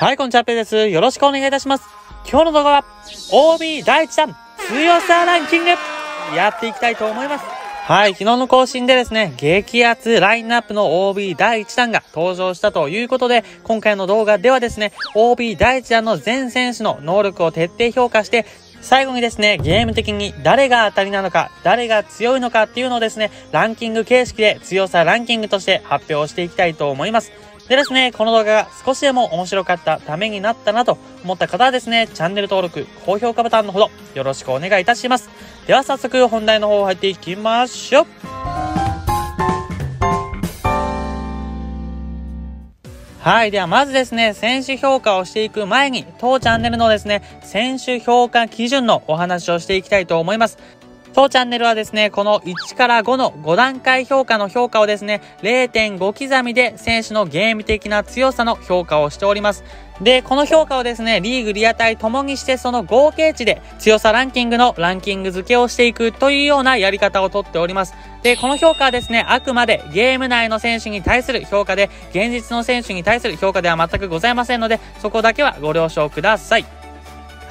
はい、こんにちは、ペイです。よろしくお願いいたします。今日の動画は、OB 第1弾、強さランキング、やっていきたいと思います。はい、昨日の更新でですね、激アツラインナップの OB 第1弾が登場したということで、今回の動画ではですね、OB 第1弾の全選手の能力を徹底評価して、最後にですね、ゲーム的に誰が当たりなのか、誰が強いのかっていうのをですね、ランキング形式で強さランキングとして発表していきたいと思います。でですね、この動画が少しでも面白かったためになったなと思った方はですね、チャンネル登録、高評価ボタンのほどよろしくお願いいたします。では早速本題の方入っていきましょう。はい。では、まずですね、選手評価をしていく前に、当チャンネルのですね、選手評価基準のお話をしていきたいと思います。当チャンネルはですね、この1から5の5段階評価の評価をですね、0.5刻みで選手のゲーム的な強さの評価をしております。で、この評価をですね、リーグ、リアタイともにしてその合計値で強さランキングのランキング付けをしていくというようなやり方をとっております。で、この評価はですね、あくまでゲーム内の選手に対する評価で、現実の選手に対する評価では全くございませんので、そこだけはご了承ください。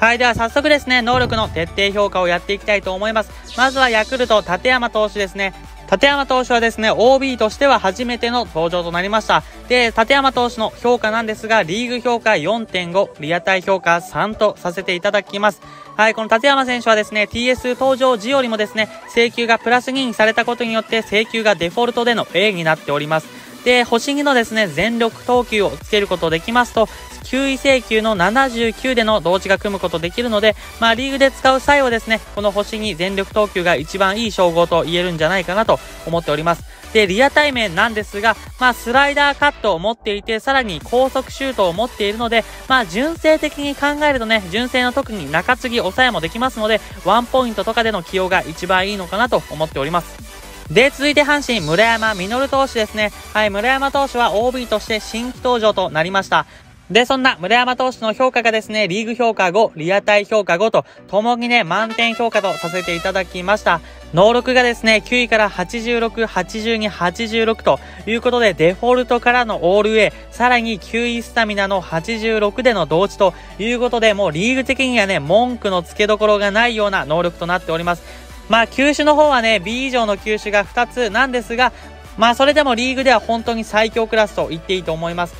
はい、では早速ですね、能力の徹底評価をやっていきたいと思います。まずはヤクルト、立山投手ですね。立山投手はですね、OB としては初めての登場となりました。で、立山投手の評価なんですが、リーグ評価4.5、リアタイ評価3とさせていただきます。はい、この立山選手はですね、TS 登場時よりもですね、請求がプラス2にされたことによって、請求がデフォルトでの A になっております。で、星2のですね、全力投球をつけることできますと、9位請求の79での同値が組むことできるので、まあ、リーグで使う際はですね、この星に全力投球が一番いい称号と言えるんじゃないかなと思っております。で、リア対面なんですが、まあ、スライダーカットを持っていて、さらに高速シュートを持っているので、まあ、純正的に考えるとね、純正の特に中継ぎ抑えもできますので、ワンポイントとかでの起用が一番いいのかなと思っております。で、続いて阪神、村山実投手ですね。はい、村山投手は OB として新規登場となりました。で、そんな村山投手の評価がですね、リーグ評価5、リアタイ評価5と、ともにね、満点評価とさせていただきました。能力がですね、9位から86、82、86ということで、デフォルトからのオール A、さらに9位スタミナの86での同値ということで、もうリーグ的にはね、文句の付けどころがないような能力となっております。まあ、球種の方はね、B 以上の球種が2つなんですが、まあ、それでもリーグでは本当に最強クラスと言っていいと思います。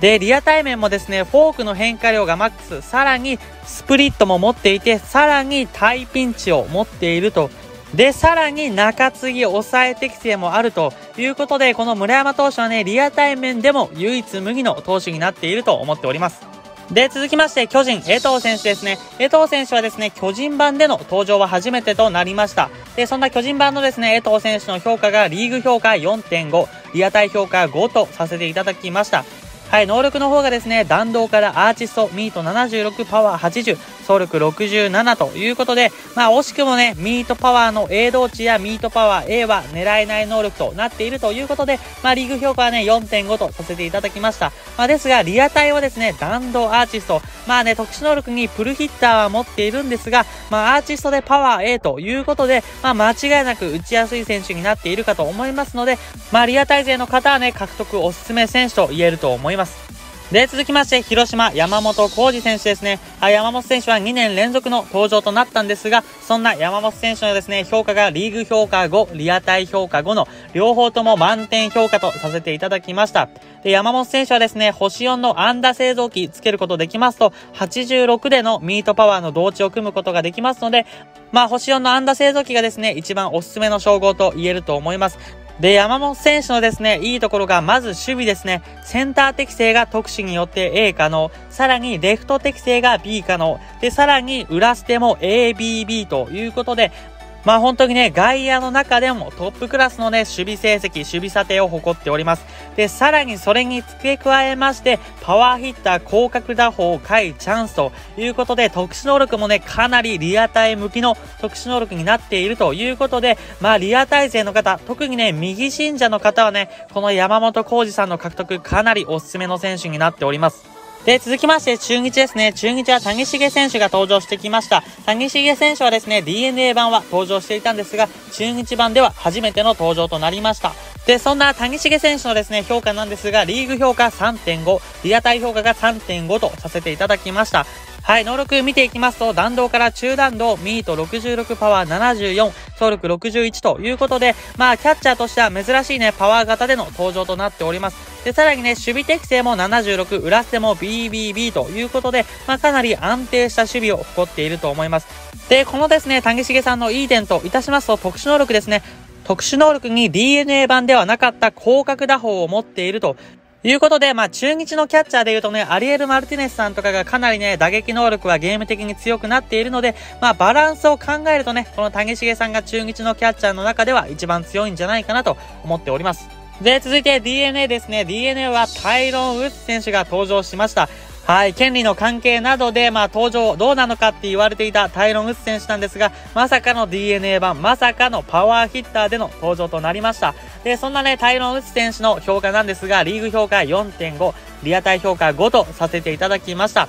で、リア対面もですね、フォークの変化量がマックス、さらにスプリットも持っていて、さらにタイピンチを持っていると。で、さらに中継ぎ抑え適性もあるということで、この村山投手はね、リア対面でも唯一無二の投手になっていると思っております。で、続きまして、巨人、江藤選手ですね。江藤選手はですね、巨人版での登場は初めてとなりました。で、そんな巨人版のですね、江藤選手の評価がリーグ評価4.5、リアタイ評価5とさせていただきました。はい、能力の方がですね、弾道からアーチスト、ミート76、パワー80、走力67ということで、まあ惜しくもね、ミートパワーの A 同値やミートパワー A は狙えない能力となっているということで、まあリーグ評価はね、4.5とさせていただきました。まあですが、リアタイはですね、弾道アーチスト、まあね、特殊能力にプルヒッターは持っているんですが、まあアーチストでパワー A ということで、まあ間違いなく打ちやすい選手になっているかと思いますので、まあリアタイ勢の方はね、獲得おすすめ選手と言えると思います。ますで、続きまして、広島、山本浩二選手ですね。はい、山本選手は2年連続の登場となったんですが、そんな山本選手のですね、評価がリーグ評価5、リアタイ評価5の両方とも満点評価とさせていただきました。で、山本選手はですね、星4の安打製造機つけることできますと、86でのミートパワーの同値を組むことができますので、まあ、星4の安打製造機がですね、一番おすすめの称号と言えると思います。で、山本選手のですね、いいところが、まず守備ですね。センター適正が特殊によって A 可能。さらに、レフト適正が B 可能。で、さらに、裏捨ても ABB ということで、まあ本当にね、外野の中でもトップクラスのね、守備成績、守備査定を誇っております。で、さらにそれに付け加えまして、パワーヒッター、広角打法、回チャンスということで、特殊能力もね、かなりリアタイ向きの特殊能力になっているということで、まあリアタイ勢の方、特にね、右信者の方はね、この山本浩二さんの獲得、かなりおすすめの選手になっております。で、続きまして、中日ですね。中日は谷重選手が登場してきました。谷重選手はですね、DNA 版は登場していたんですが、中日版では初めての登場となりました。で、そんな谷重選手のですね、評価なんですが、リーグ評価3.5、リアタイ評価が3.5とさせていただきました。はい、能力見ていきますと、弾道から中弾道、ミート66、パワー74、走力61ということで、まあ、キャッチャーとしては珍しいね、パワー型での登場となっております。で、さらにね、守備適性も76、裏捨ても BBB ということで、まあ、かなり安定した守備を誇っていると思います。で、このですね、谷重さんのいい点といたしますと、特殊能力ですね。特殊能力に DNA 版ではなかった広角打法を持っているということで、まあ中日のキャッチャーで言うとね、アリエル・マルティネスさんとかがかなりね、打撃能力はゲーム的に強くなっているので、まあバランスを考えるとね、この谷繁さんが中日のキャッチャーの中では一番強いんじゃないかなと思っております。で、続いて DNA ですね。DNA はタイロン・ウッズ選手が登場しました。はい、権利の関係などで、まあ、登場どうなのかって言われていたタイロン・ウッズ選手なんですが、まさかの DNA 版、まさかのパワーヒッターでの登場となりました。で、そんなね、タイロン・ウッズ選手の評価なんですが、リーグ評価4.5、リアタイ評価5とさせていただきました。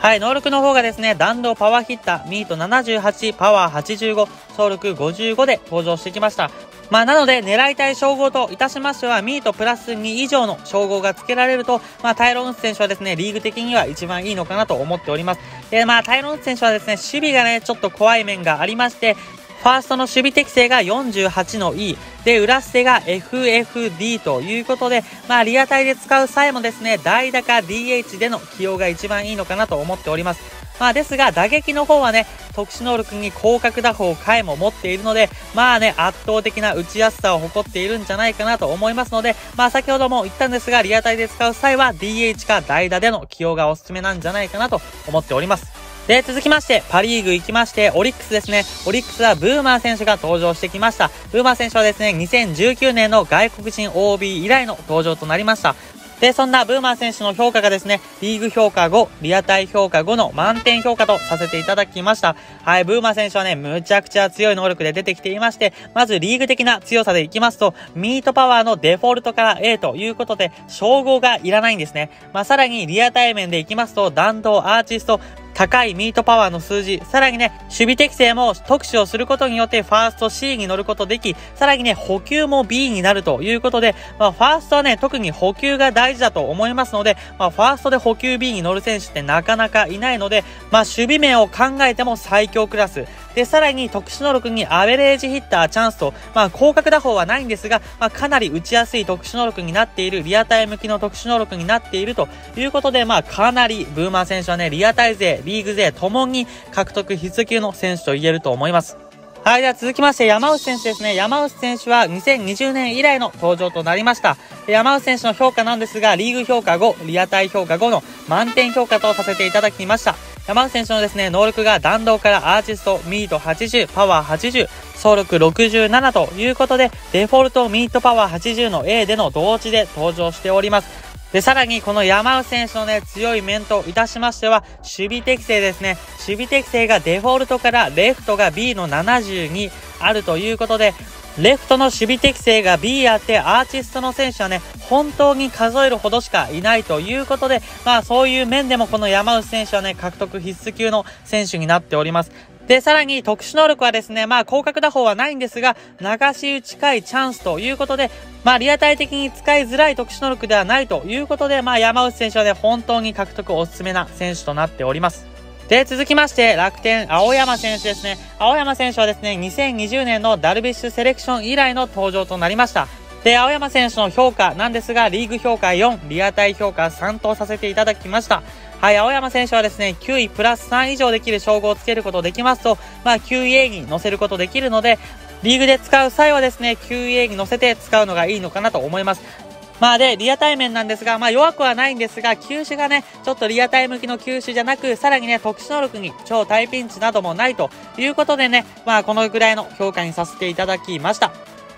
はい、能力の方がですね、弾道パワーヒッター、ミート78、パワー85、総力55で登場してきました。まあ、なので、狙いたい称号といたしましては、ミートプラス2以上の称号が付けられると、まあ、タイロンス選手はですね、リーグ的には一番いいのかなと思っております。で、まあ、タイロンス選手はですね、守備がね、ちょっと怖い面がありまして、ファーストの守備適性が48の E。で、裏捨てが FFD ということで、まあ、リアタイで使う際もですね、代打か DH での起用が一番いいのかなと思っております。まあ、ですが、打撃の方はね、特殊能力に広角打法回も持っているので、まあね、圧倒的な打ちやすさを誇っているんじゃないかなと思いますので、まあ先ほども言ったんですが、リアタイで使う際は DH か代打での起用がおすすめなんじゃないかなと思っております。で、続きまして、パリーグ行きまして、オリックスですね。オリックスはブーマー選手が登場してきました。ブーマー選手はですね、2019年の外国人 OB 以来の登場となりました。で、そんなブーマー選手の評価がですね、リーグ評価5、リアタイ評価5の満点評価とさせていただきました。はい、ブーマー選手はね、むちゃくちゃ強い能力で出てきていまして、まずリーグ的な強さでいきますと、ミートパワーのデフォルトから A ということで、称号がいらないんですね。まあ、さらにリアタイ面でいきますと、弾道、アーティスト、高いミートパワーの数字、さらにね、守備適性も特殊をすることによってファースト C に乗ることでき、さらにね、補給も B になるということで、まあ、ファーストはね、特に補給が大事だと思いますので、まあ、ファーストで補給 B に乗る選手ってなかなかいないので、まあ、守備面を考えても最強クラス。で、さらに特殊能力にアベレージヒッターチャンスと、まあ、広角打法はないんですが、まあ、かなり打ちやすい特殊能力になっている、リアタイ向きの特殊能力になっているということで、まあ、かなりブーマー選手はね、リアタイ勢、リーグ勢ともに獲得必須級の選手と言えると思います。はい、では続きまして、山内選手ですね。山内選手は2020年以来の登場となりました。山内選手の評価なんですが、リーグ評価5、リアタイ評価5の満点評価とさせていただきました。山内選手のですね、能力が弾道からアーティスト、ミート80、パワー80、走力67ということで、デフォルトミートパワー80の A での同値で登場しております。で、さらにこの山内選手のね、強い面といたしましては、守備適性ですね。守備適性がデフォルトからレフトが B の72あるということで、レフトの守備適性が B あって、アーティストの選手はね、本当に数えるほどしかいないということで、まあそういう面でもこの山内選手はね、獲得必須級の選手になっております。で、さらに特殊能力はですね、まあ広角打法はないんですが、流し打ち近いチャンスということで、まあリアタイ的に使いづらい特殊能力ではないということで、まあ山内選手はね、本当に獲得おすすめな選手となっております。で、続きまして、楽天、青山選手ですね。青山選手はですね、2020年のダルビッシュセレクション以来の登場となりました。で、青山選手の評価なんですが、リーグ評価4、リアタイ評価3とさせていただきました。はい、青山選手はですね、9位プラス3以上できる称号をつけることできますと、まあ、9A に乗せることできるので、リーグで使う際はですね、9A に乗せて使うのがいいのかなと思います。まあで、リアタイ面なんですが、まあ弱くはないんですが、球種がね、ちょっとリアタイ向きの球種じゃなく、さらにね、特殊能力に超大ピンチなどもないということでね、まあこのぐらいの評価にさせていただきました。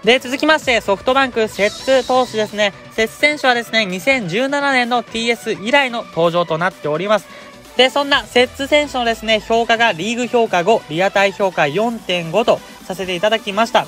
で、続きまして、ソフトバンク、摂津投手ですね。摂津選手はですね、2017年の TS 以来の登場となっております。で、そんな摂津選手のですね、評価がリーグ評価5、リアタイ評価4.5とさせていただきました。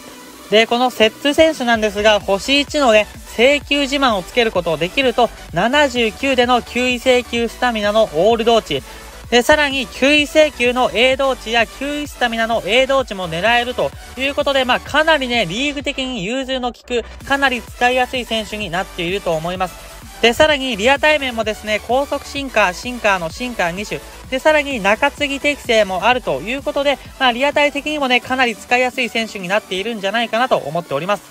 で、この摂津選手なんですが、星1のね、請求自慢をつけることをできると、79での9位請求スタミナのオール同値。で、さらに、9位請求の A 同値や9位スタミナの A 同値も狙えるということで、まあ、かなりね、リーグ的に融通の利く、かなり使いやすい選手になっていると思います。で、さらにリアタイ面もですね、高速シンカー、シンカーのシンカー2種、で、さらに中継ぎ適性もあるということで、まあ、リアタイ的にもね、かなり使いやすい選手になっているんじゃないかなと思っております。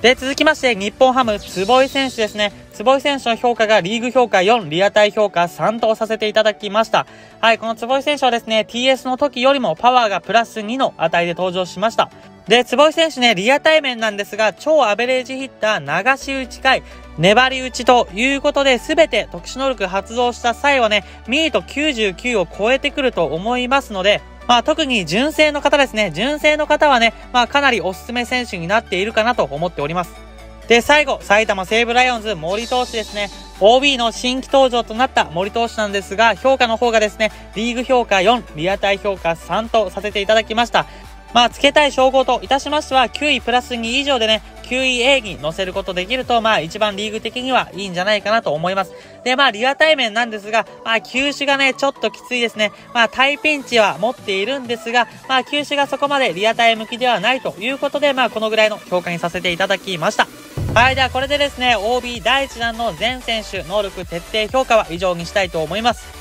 で、続きまして、日本ハム、坪井選手ですね。坪井選手の評価がリーグ評価4、リアタイ評価3とさせていただきました。はい、この坪井選手はですね、TS の時よりもパワーがプラス2の値で登場しました。で、坪井選手ね、リアタイ面なんですが、超アベレージヒッター、流し打ち回、粘り打ちということで、すべて特殊能力発動した際はね、ミート99を超えてくると思いますので、まあ特に純正の方ですね。純正の方はね、まあかなりおすすめ選手になっているかなと思っております。で、最後、埼玉西武ライオンズ森投手ですね。OB の新規登場となった森投手なんですが、評価の方がですね、リーグ評価4、リアタイ評価3とさせていただきました。まあ、付けたい称号といたしましては、9位プラス2以上でね、9位 A に乗せることできると、まあ一番リーグ的にはいいんじゃないかなと思います。で、まあリアタイ面なんですが、まあ球種がね、ちょっときついですね。まあタイピンチは持っているんですが、まあ球種がそこまでリアタイ向きではないということで、まあこのぐらいの評価にさせていただきました。はい、ではこれでですね、OB 第1弾の全選手能力徹底評価は以上にしたいと思います。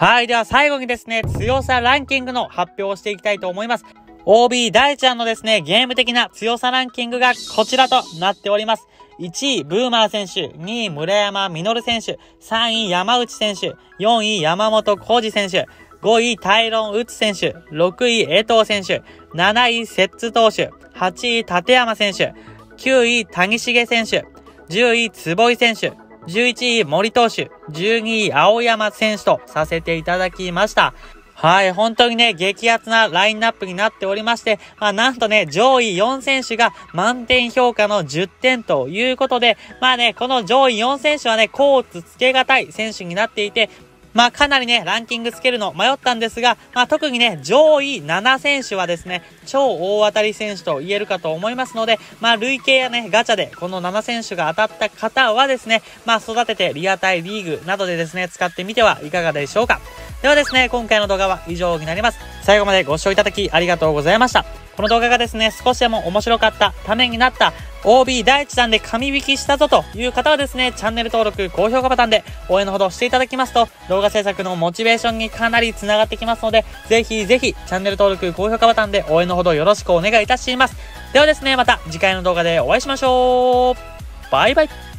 はい。では最後にですね、強さランキングの発表をしていきたいと思います。OB 大ちゃんのですね、ゲーム的な強さランキングがこちらとなっております。1位、ブーマー選手。2位、村山実選手。3位、山内選手。4位、山本浩二選手。5位、タイロン・ウッツ選手。6位、江藤選手。7位、摂津投手。8位、立山選手。9位、谷重選手。10位、坪井選手。11位森投手、12位青山選手とさせていただきました。はい、本当にね、激アツなラインナップになっておりまして、まあなんとね、上位4選手が満点評価の10点ということで、まあね、この上位4選手はね、コーツつけがたい選手になっていて、まあかなりね、ランキングつけるの迷ったんですが、まあ特にね、上位7選手はですね、超大当たり選手と言えるかと思いますので、まあ累計やね、ガチャでこの7選手が当たった方はですね、まあ育ててリアタイリーグなどでですね、使ってみてはいかがでしょうか。ではですね、今回の動画は以上になります。最後までご視聴いただきありがとうございました。この動画がですね、少しでも面白かった、ためになった、OB 第1弾で神引きしたぞという方はですね、チャンネル登録、高評価ボタンで応援のほどしていただきますと、動画制作のモチベーションにかなり繋がってきますので、ぜひぜひ、チャンネル登録、高評価ボタンで応援のほどよろしくお願いいたします。ではですね、また次回の動画でお会いしましょうバイバイ